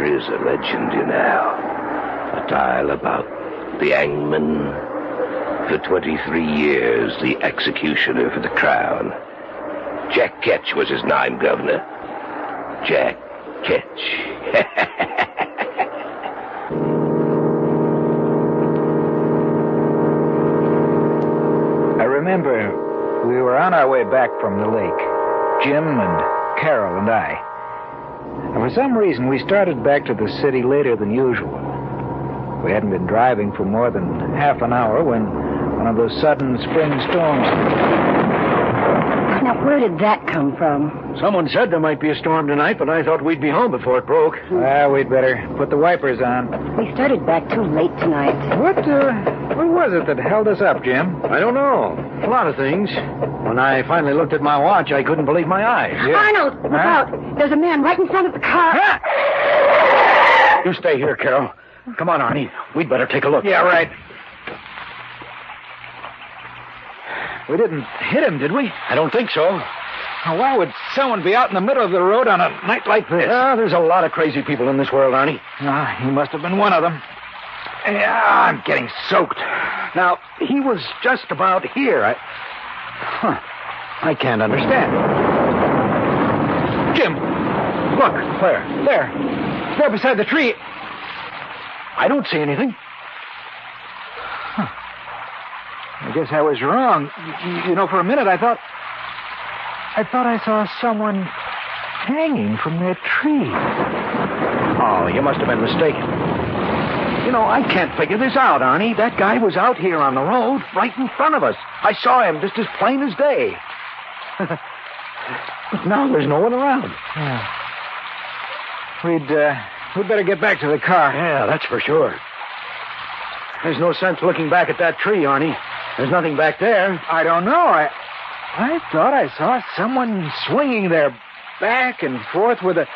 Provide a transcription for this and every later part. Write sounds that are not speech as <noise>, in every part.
There is a legend, you know. A tale about the hangman. For 23 years, the executioner for the crown. Jack Ketch was his name, Governor. Jack Ketch. <laughs> I remember we were on our way back from the lake. Jim and Carol and I. And for some reason, we started back to the city later than usual. We hadn't been driving for more than half an hour when one of those sudden spring storms. Now, where did that come from? Someone said there might be a storm tonight, but I thought we'd be home before it broke. Well, we'd better put the wipers on. We started back too late tonight. What, uh, what was it that held us up, Jim? I don't know. A lot of things. When I finally looked at my watch, I couldn't believe my eyes. Arnold, look Huh? out. There's a man right in front of the car. You stay here, Carol. Come on, Arnie. We'd better take a look. Yeah, right. We didn't hit him, did we? I don't think so. Now, Why would someone be out in the middle of the road on a night like this? Yeah, there's a lot of crazy people in this world, Arnie. Ah, he must have been one of them. Yeah, I'm getting soaked. Now, he was just about here. I... Huh. I can't understand. Jim, look. Where? There. There beside the tree. I don't see anything. Huh. I guess I was wrong. You know, for a minute I thought. I thought I saw someone hanging from that tree. Oh, you must have been mistaken. You know, I can't figure this out, Arnie. That guy was out here on the road, right in front of us. I saw him just as plain as day. but <laughs> now there's no one around. Yeah. We'd, uh, we'd better get back to the car. Yeah, that's for sure. There's no sense looking back at that tree, Arnie. There's nothing back there. I don't know. I, I thought I saw someone swinging there back and forth with a,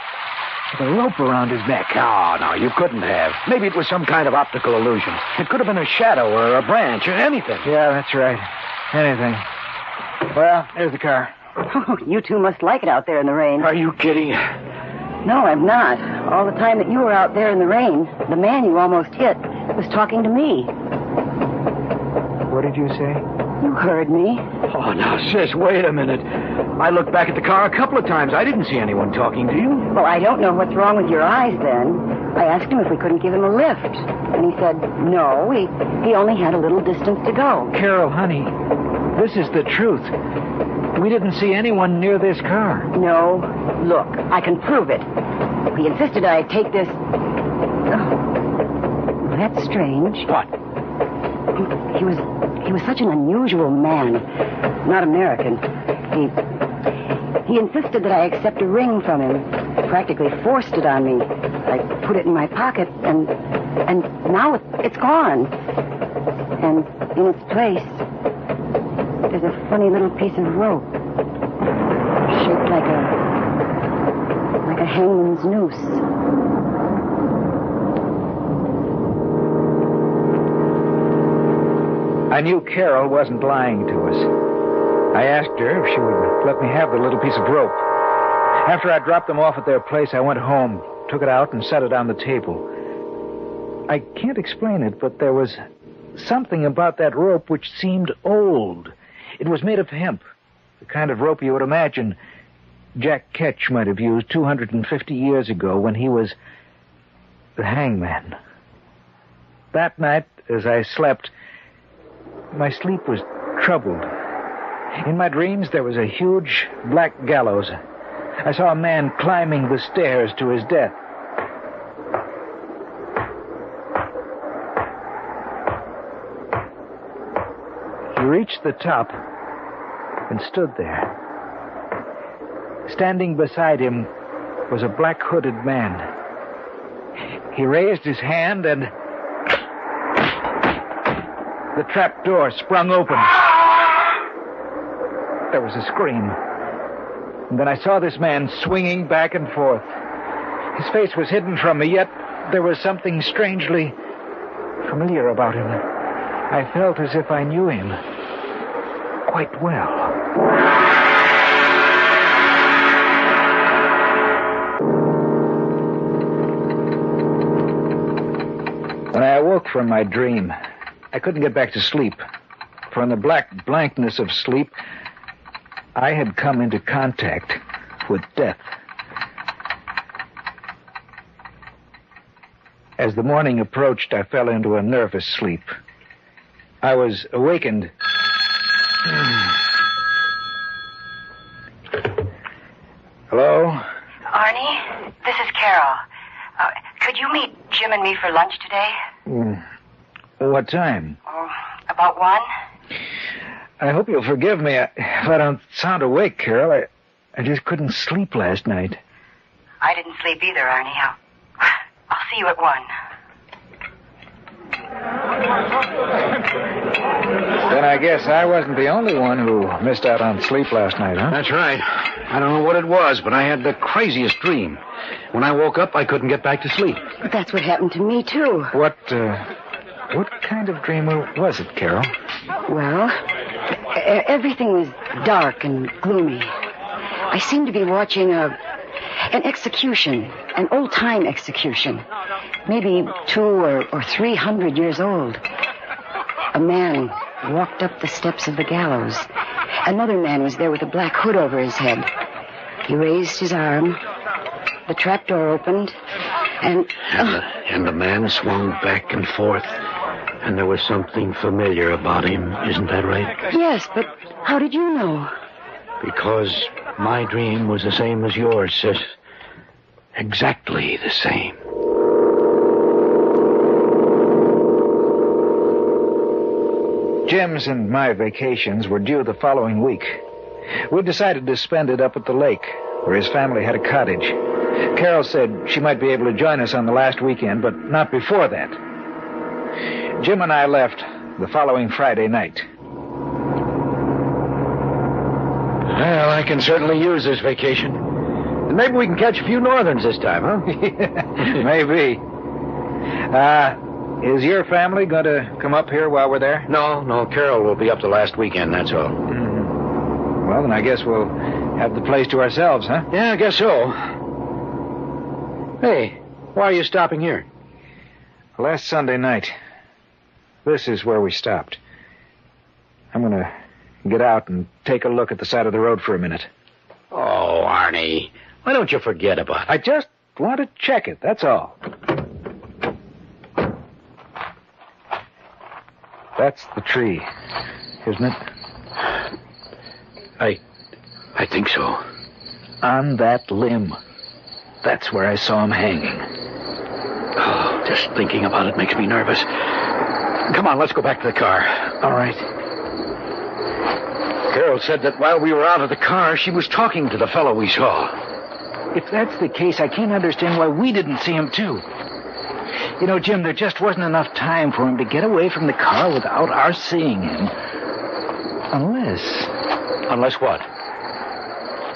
with a rope around his neck. No, no, you couldn't have. Maybe it was some kind of optical illusion. It could have been a shadow or a branch or anything. Yeah, that's right. Anything. Well, there's the car. Oh, you two must like it out there in the rain. Are you kidding? No, I'm not. All the time that you were out there in the rain, the man you almost hit was talking to me. What did you say? You heard me. Oh, now, sis, wait a minute. I looked back at the car a couple of times. I didn't see anyone talking to you. Well, I don't know what's wrong with your eyes then. I asked him if we couldn't give him a lift. And he said, no, he, he only had a little distance to go. Carol, honey, this is the truth. We didn't see anyone near this car. No, look, I can prove it. He insisted I take this. Oh, that's strange. What? He, he was he was such an unusual man, not American. He he insisted that I accept a ring from him. Practically forced it on me. I put it in my pocket, and and now it, it's gone. And in its place, there's a funny little piece of rope, shaped like a like a hangman's noose. I knew Carol wasn't lying to us. I asked her if she would let me have the little piece of rope. After I dropped them off at their place, I went home, took it out, and set it on the table. I can't explain it, but there was something about that rope which seemed old. It was made of hemp, the kind of rope you would imagine Jack Ketch might have used 250 years ago when he was the hangman. That night, as I slept, my sleep was troubled. In my dreams, there was a huge black gallows. I saw a man climbing the stairs to his death. He reached the top and stood there. Standing beside him was a black hooded man. He raised his hand and the trap door sprung open. There was a scream. And then I saw this man swinging back and forth. His face was hidden from me, yet there was something strangely familiar about him. I felt as if I knew him quite well. When I awoke from my dream. I couldn't get back to sleep. For in the black blankness of sleep, I had come into contact with death. As the morning approached, I fell into a nervous sleep. I was awakened. <sighs> Hello? Arnie, this is Carol. Uh, could you meet Jim and me for lunch today? Mm. What time? Oh, about one? I hope you'll forgive me if I don't sound awake, Carol. I, I just couldn't sleep last night. I didn't sleep either, Arnie. I'll, <sighs> I'll see you at one. Then I guess I wasn't the only one who missed out on sleep last night, huh? That's right. I don't know what it was, but I had the craziest dream. When I woke up, I couldn't get back to sleep. That's what happened to me, too. What, uh, what kind of dreamer was it, Carol? Well, everything was dark and gloomy. I seemed to be watching a an execution, an old time execution, maybe two or, or three hundred years old. A man walked up the steps of the gallows. Another man was there with a black hood over his head. He raised his arm. The trap door opened, and And the, and the man swung back and forth, and there was something familiar about him. Isn't that right? yes, but how did you know? Because my dream was the same as yours, sis. Exactly the same. Jim's and my vacations were due the following week. We decided to spend it up at the lake, where his family had a cottage. Carol said she might be able to join us on the last weekend, but not before that. Jim and I left the following Friday night. Well, I can certainly use this vacation. And maybe we can catch a few northerns this time, huh? <laughs> <laughs> Maybe. Uh, is your family going to come up here while we're there? No, no, Carol will be up the last weekend, that's all. Mhm. Well, then I guess we'll have the place to ourselves, huh? Yeah, I guess so. Hey, why are you stopping here? Last Sunday night, this is where we stopped. I'm going to get out and take a look at the side of the road for a minute. Oh, Arnie, why don't you forget about it? I just want to check it, that's all. That's the tree, isn't it? I, I think so. On that limb. That's where I saw him hanging. Oh, just thinking about it makes me nervous. Come on, let's go back to the car. All right. Carol said that while we were out of the car, she was talking to the fellow we saw. If that's the case, I can't understand why we didn't see him, too. You know, Jim, there just wasn't enough time for him to get away from the car without our seeing him. Unless. Unless what?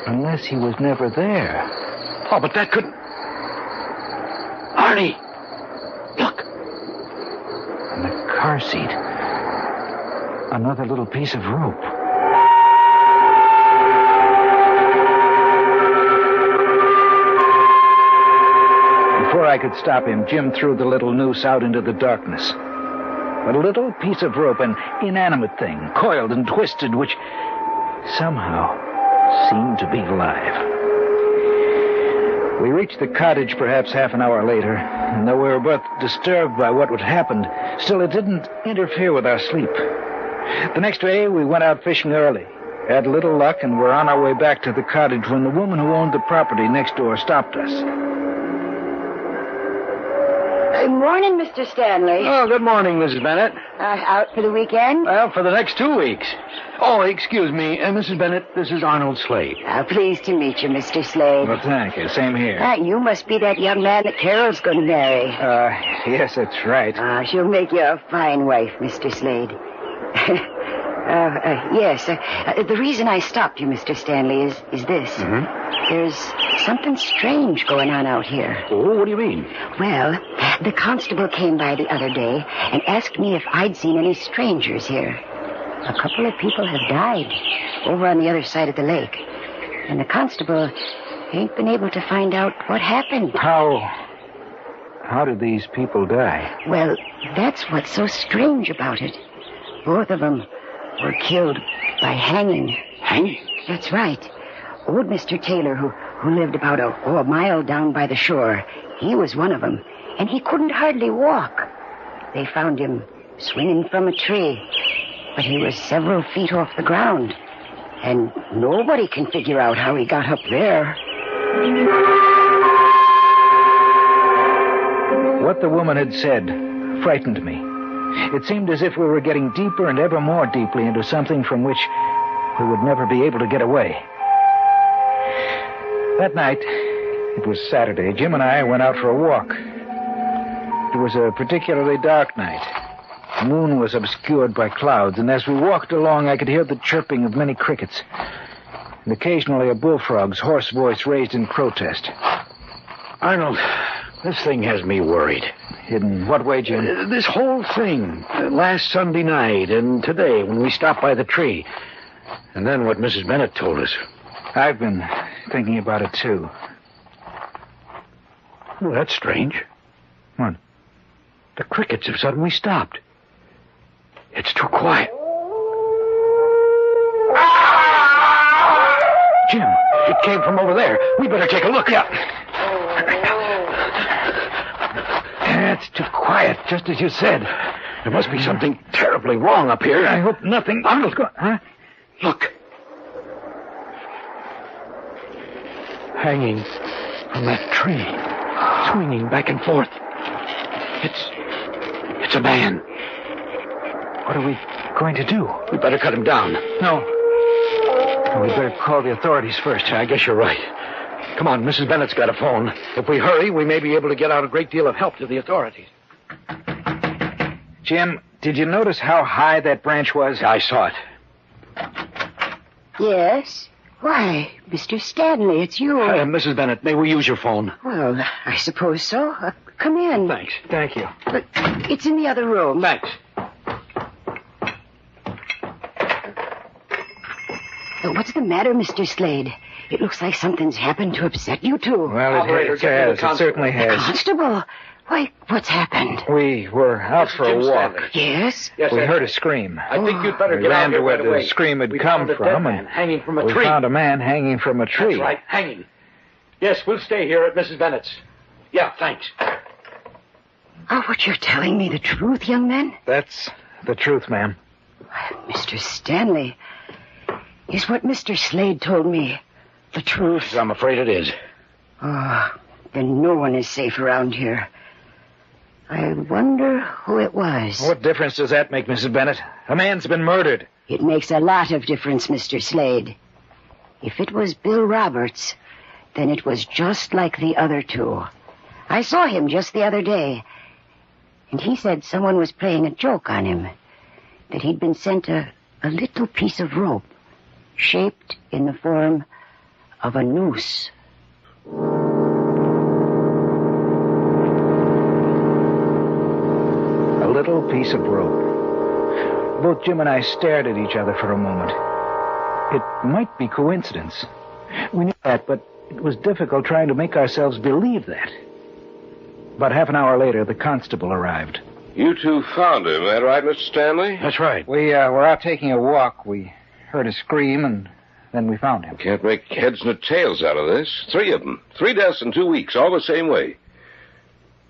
Unless he was never there. Oh, but that could. Arnie! Look! In the car seat. Another little piece of rope. Before I could stop him, Jim threw the little noose out into the darkness. A little piece of rope, an inanimate thing, coiled and twisted, which somehow seemed to be alive. We reached the cottage perhaps half an hour later, and though we were both disturbed by what had happened, still it didn't interfere with our sleep. The next day, we went out fishing early. Had little luck and were on our way back to the cottage when the woman who owned the property next door stopped us. Good morning, Mr. Stanley. Oh, good morning, Mrs. Bennett. Uh, out for the weekend? Well, for the next two weeks. Oh, excuse me, uh, Mrs. Bennett, this is Arnold Slade. Uh, pleased to meet you, Mr. Slade. Well, thank you. Same here. Ah, you must be that young man that Carol's going to marry. Uh, <laughs> yes, that's right. Ah, she'll make you a fine wife, Mr. Slade. <laughs> uh, uh, yes, uh, uh, the reason I stopped you, Mr. Stanley, is, is this. There's something strange going on out here. Oh, what do you mean? Well, the constable came by the other day and asked me if I'd seen any strangers here. A couple of people have died over on the other side of the lake. And the constable ain't been able to find out what happened. How. How did these people die? Well, That's what's so strange about it. Both of them were killed by hanging. Hanging? That's right. Old Mr. Taylor, who, who lived about a, oh, a mile down by the shore, he was one of them, and he couldn't hardly walk. They found him swinging from a tree, but he was several feet off the ground, and nobody can figure out how he got up there. What the woman had said frightened me. It seemed as if we were getting deeper and ever more deeply into something from which we would never be able to get away. That night, it was Saturday, Jim and I went out for a walk. It was a particularly dark night. The moon was obscured by clouds, and as we walked along, I could hear the chirping of many crickets, and occasionally a bullfrog's hoarse voice raised in protest. Arnold, this thing has me worried. In what way, Jim? Uh, This whole thing, last Sunday night and today when we stopped by the tree, and then what Mrs. Bennett told us. I've been thinking about it, too. Well, that's strange. What? The crickets have suddenly stopped. It's too quiet. Jim, it came from over there. We better take a look. Yeah. It's too quiet, just as you said. There must be something terribly wrong up here. I hope nothing. Arnold, Huh? look. Hanging from that tree, swinging back and forth. It's. It's a man. What are we going to do? We better cut him down. No. We better call the authorities first. I guess you're right. Come on, Mrs. Bennett's got a phone. If we hurry, we may be able to get out a great deal of help to the authorities. Jim, did you notice how high that branch was? I saw it. Yes? Why, Mr. Stanley, it's you. Uh, Mrs. Bennett, may we use your phone? Well, I suppose so. Uh, come in. Thanks. Thank you. But it's in the other room. Thanks. Uh, What's the matter, Mr. Slade? It looks like something's happened to upset you two. Well, it, Operator, it get me the has. It certainly has. The Constable? Why, what's happened? We were out This is for a walk. Stanley. Yes? Yes, we that's heard a scream. I think you'd better We get ran out here to where right the away. scream had we come found a from, dead and man hanging from a we tree. found a man hanging from a tree. That's right, hanging. Yes, we'll stay here at Mrs. Bennett's. Yeah, thanks. Oh, what you're telling me the truth, young man? That's the truth, ma'am. Mr. Stanley, is what Mr. Slade told me the truth? I'm afraid it is. Ah, oh, then no one is safe around here. I wonder who it was. What difference does that make, Mrs. Bennett? A man's been murdered. It makes a lot of difference, Mr. Slade. If it was Bill Roberts, then it was just like the other two. I saw him just the other day, and he said someone was playing a joke on him. That he'd been sent a, a little piece of rope shaped in the form of a noose. A little piece of rope. Both Jim and I stared at each other for a moment. It might be coincidence. We knew that, but it was difficult trying to make ourselves believe that. About half an hour later, the constable arrived. You two found him, that right, Mr. Stanley? That's right. We uh, were out taking a walk. We heard a scream, and then we found him. Can't make heads nor tails out of this. Three of them. Three deaths in two weeks, all the same way.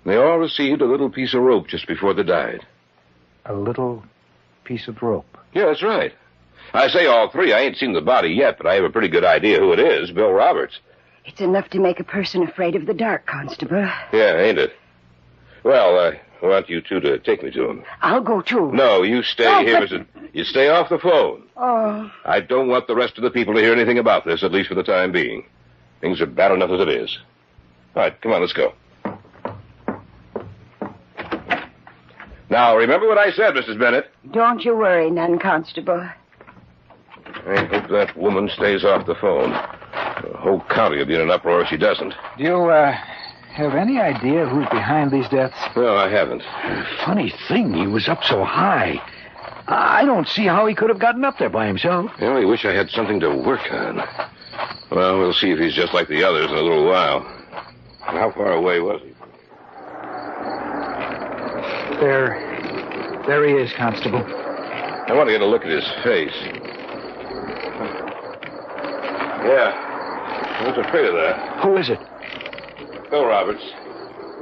They all received a little piece of rope just before they died. A little piece of rope. Yeah, that's right. I say all three. I ain't seen the body yet, but I have a pretty good idea who it is. Bill Roberts. It's enough to make a person afraid of the dark, Constable. Yeah, ain't it? Well, uh, I want you two to take me to him. I'll go too. No, you stay Oh, here. but- Mr. You stay off the phone. Oh, I don't want the rest of the people to hear anything about this, at least for the time being. Things are bad enough as it is. All right, come on, let's go. Now, remember what I said, Mrs. Bennett. don't you worry, none, Constable. I hope that woman stays off the phone. The whole county will be in an uproar if she doesn't. Do you uh, have any idea who's behind these deaths? No, I haven't. Funny thing, he was up so high. I don't see how he could have gotten up there by himself. I only wish I had something to work on. Well, we'll see if he's just like the others in a little while. How far away was he? There, there he is, Constable. I want to get a look at his face. Yeah. I was afraid of that. Who is it? Bill Roberts.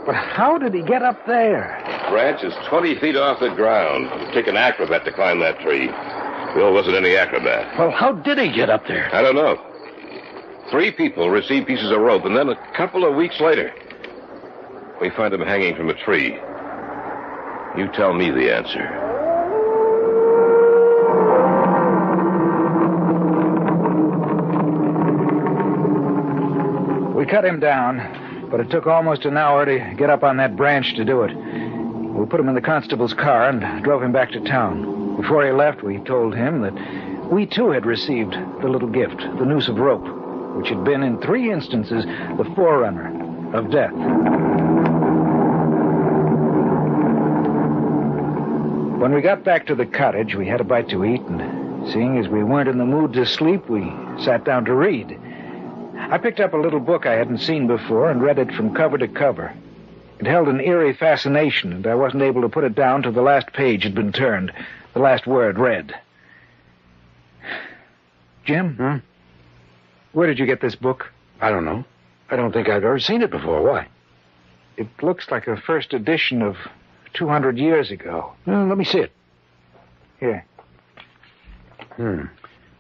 But how did he get up there? Branch is 20 feet off the ground. It'd take an acrobat to climb that tree. Bill wasn't any acrobat. Well, how did he get up there? I don't know. Three people received pieces of rope, and then a couple of weeks later, we find him hanging from a tree. You tell me the answer. We cut him down, but it took almost an hour to get up on that branch to do it. We put him in the constable's car and drove him back to town. Before he left, we told him that we too had received the little gift, the noose of rope, which had been in three instances the forerunner of death. When we got back to the cottage, we had a bite to eat, and seeing as we weren't in the mood to sleep, we sat down to read. I picked up a little book I hadn't seen before and read it from cover to cover. It held an eerie fascination, and I wasn't able to put it down till the last page had been turned, the last word read. Jim? Hmm? Where did you get this book? I don't know. I don't think I've ever seen it before. Why? It looks like a first edition of 200 years ago. Well, let me see it. Here. Hmm.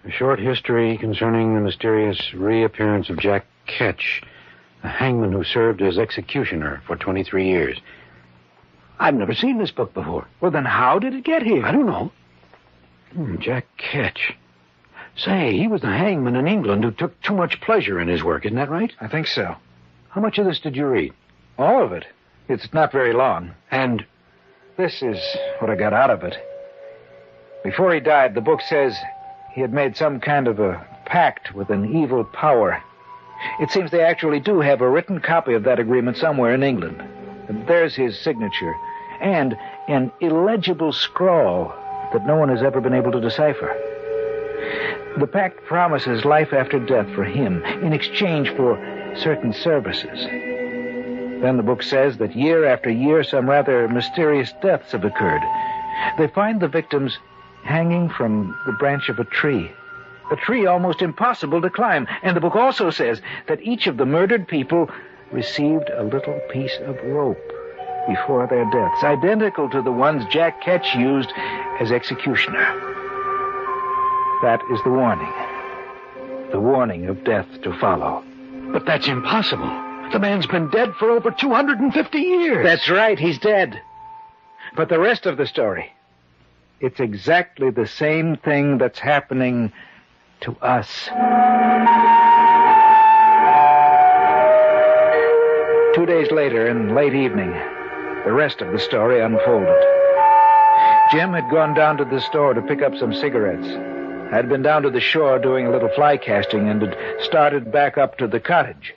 A short history concerning the mysterious reappearance of Jack Ketch, a hangman who served as executioner for 23 years. I've never seen this book before. Well, then how did it get here? I don't know. Hmm, Jack Ketch. Say, he was the hangman in England who took too much pleasure in his work, isn't that right? I think so. How much of this did you read? All of it. It's not very long. And This is what I got out of it. Before he died, the book says he had made some kind of a pact with an evil power. It seems they actually do have a written copy of that agreement somewhere in England. And there's his signature. And an illegible scrawl that no one has ever been able to decipher. The pact promises life after death for him in exchange for certain services. Then the book says that year after year, some rather mysterious deaths have occurred. They find the victims hanging from the branch of a tree. A tree almost impossible to climb. And the book also says that each of the murdered people received a little piece of rope before their deaths, identical to the ones Jack Ketch used as executioner. That is the warning. The warning of death to follow. But that's impossible. The man's been dead for over 250 years. That's right, he's dead. But the rest of the story, it's exactly the same thing that's happening to us. Two days later, in late evening, the rest of the story unfolded. Jim had gone down to the store to pick up some cigarettes. I'd been down to the shore doing a little fly casting and had started back up to the cottage.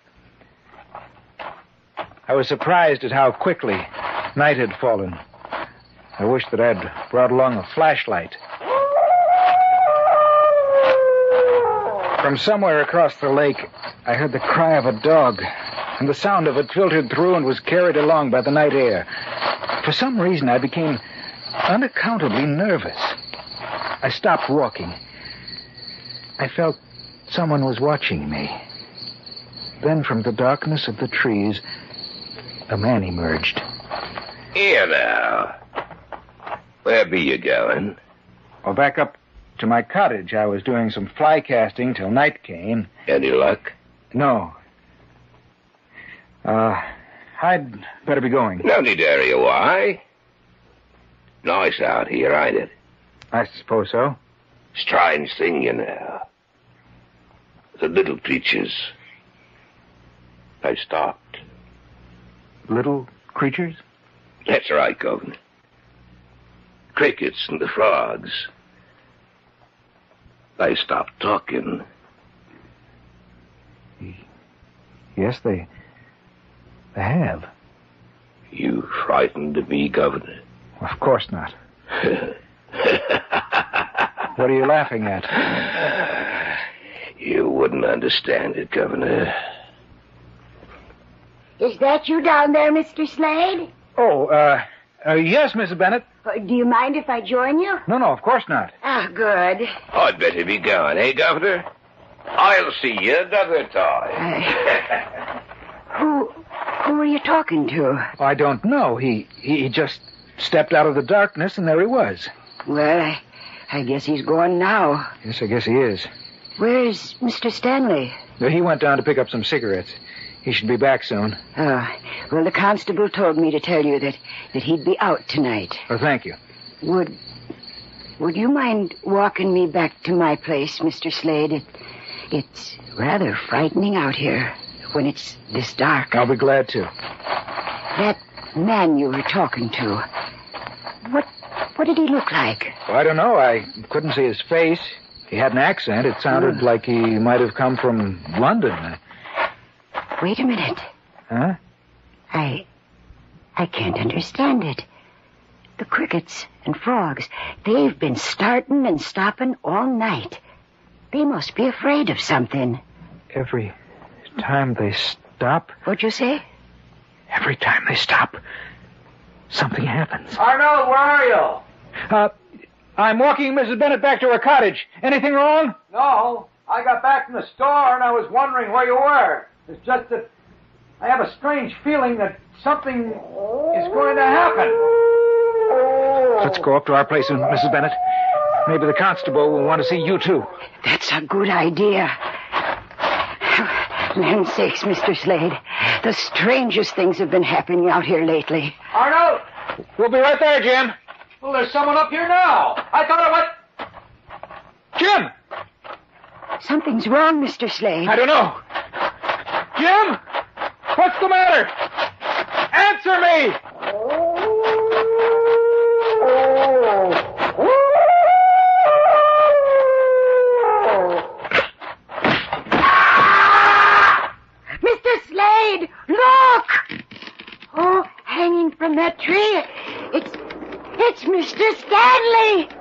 I was surprised at how quickly night had fallen. I wish that I'd brought along a flashlight. From somewhere across the lake, I heard the cry of a dog, and the sound of it filtered through and was carried along by the night air. For some reason, I became unaccountably nervous. I stopped walking. I felt someone was watching me. Then, from the darkness of the trees, a man emerged. Here now. Where be you going? Well, back up to my cottage. I was doing some fly casting till night came. Any luck? No. Uh, I'd better be going. No need to hurry why. Nice out here, ain't it? I suppose so. Strange thing, you know. The little creatures. They stopped. Little creatures? That's right, Governor. Crickets and the frogs. They stopped talking. Yes, they. They have. You frightened me, Governor. Of course not. <laughs> What are you laughing at? You wouldn't understand it, Governor. Is that you down there, Mr. Slade? Oh, uh, Uh, yes, Mrs. Bennett. Uh, do you mind if I join you? No, no, of course not. Ah, good. I'd better be going, eh, Governor? I'll see you another time. Who who are you talking to? I don't know. He, he he just stepped out of the darkness, and there he was. Well, I, I guess he's gone now. Yes, I guess he is. Where's Mr. Stanley? He went down to pick up some cigarettes. He should be back soon. Oh, well, the constable told me to tell you that, that he'd be out tonight. Oh, thank you. Would would you mind walking me back to my place, Mr. Slade? It, it's rather frightening out here when it's this dark. I'll be glad to. That man you were talking to, what what did he look like? Well, I don't know. I couldn't see his face. He had an accent. It sounded hmm. like he might have come from London. Wait a minute. Huh? I I can't understand it. The crickets and frogs, they've been starting and stopping all night. They must be afraid of something. Every time they stop, What'd you say? every time they stop, something happens. Arnold, where are you? Uh, I'm walking Mrs. Bennett back to her cottage. Anything wrong? No, I got back from the store and I was wondering where you were. It's just that I have a strange feeling that something is going to happen. Let's go up to our place, Mrs. Bennett. Maybe the constable will want to see you, too. That's a good idea. Land's sakes, Mr. Slade. The strangest things have been happening out here lately. Arnold! We'll be right there, Jim. Well, there's someone up here now. I thought I went. Jim! Something's wrong, Mr. Slade. I don't know. Jim! What's the matter? Answer me! Mr. Slade, look! Oh, hanging from that tree. It's it's Mr. Stanley.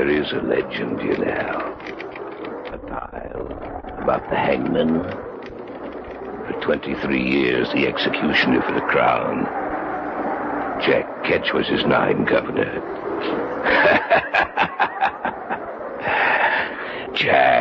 There is a legend, you know. A about the hangman. For 23 years, the executioner for the crown. Jack Ketch was his name, Governor. <laughs> Jack.